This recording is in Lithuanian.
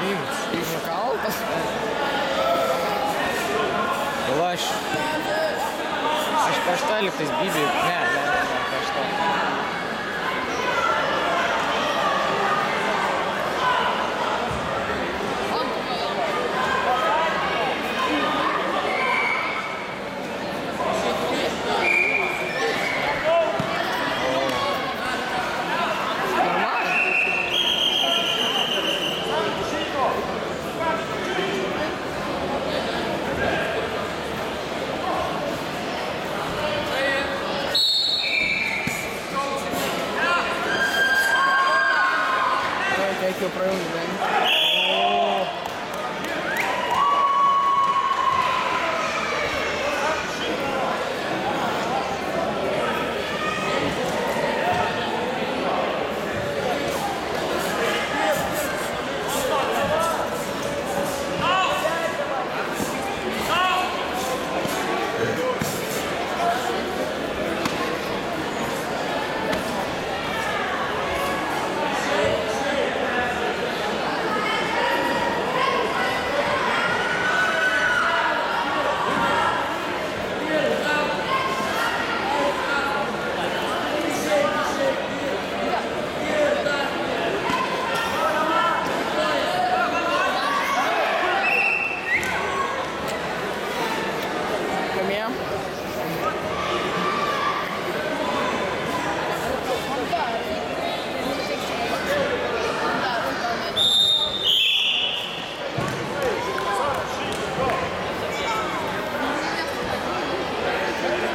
Nukaltas. Gal aš. Aš prieš 12 bibiui. Ne, ne, ne, prieš 12. que o problema. Né?